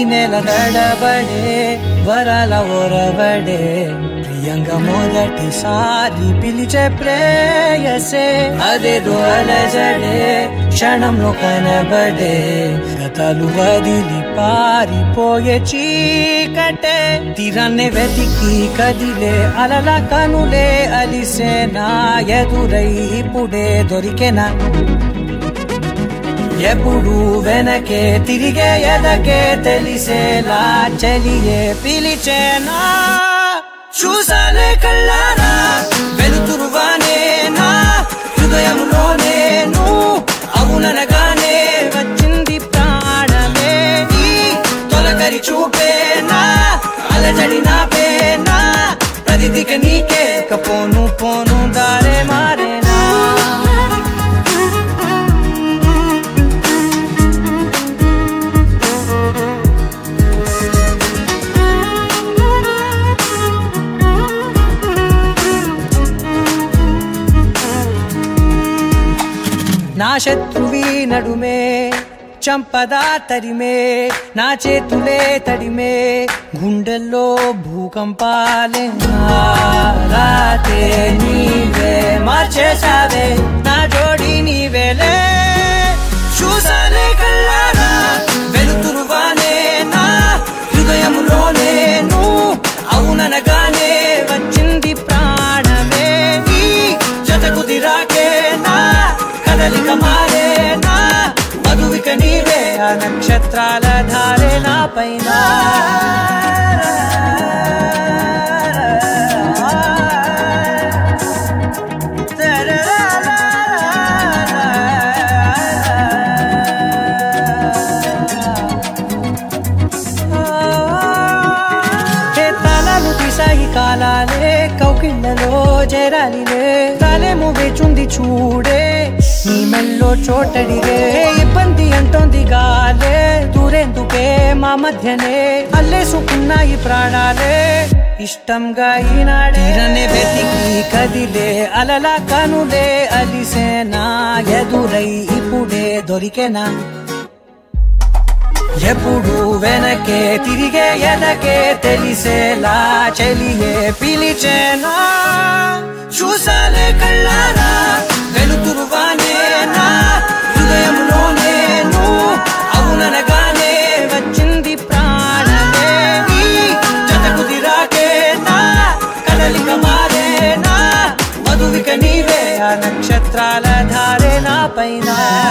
ఈ నెల నడబడే వరాల ఒరబడే ప్రియంగా మొదటిసారి పిలిచే ప్రేయసే అదే అలజడే క్షణంలో కనబడే గతాలు వదిలి పారిపోయే చీకటే తీరాన్నే వెతికి కదిలే అలల కనులే అలిసే నా ఎదురై ఇప్పుడే దొరికెనా ఎప్పుడు వెనకే తిరిగే ఎదకే తెలిసేలా చెలియే పిలిచేనా? చూసానే కళ్ళారా? వెలుతురుగానేనా? హృదయంలో నేను అవుననగానే వచ్చింది ప్రాణమే తొలకరి చూపేనా? అలజడి నా పేనా ప్రతిదిక నీకే పోను పోను దారేమా? నా శత్రువి నడుమే చంపదా తరిమే నా చేతులే తడిమే గుండెల్లో భూకంపాలే రాతే. నీవే మారేనా? మధువిక నీవే ఆ నక్షత్రాల ధారే నా పైన? కాలాలే కౌకిళ్ళలో జరాలిలే తాలేమో వేచుంది చూడే నీ మెల్లో చోటడిగే ఇబ్బంది అంటోంది గాలే. దూరేందుకే మా మధ్యనే అల్లేసుకున్నాయి ప్రాణాలే. ఇష్టంగా ఈనాడే తీరనే వెతికి కదిలే అలల కనులే అలిసేనా ఎదురై ఇప్పుడే దొరికేనా. ఎప్పుడు వెనకే తిరిగే ఎదకే తెలిసేలా చెలియే పిలిచేనా. మారేనా మధువిక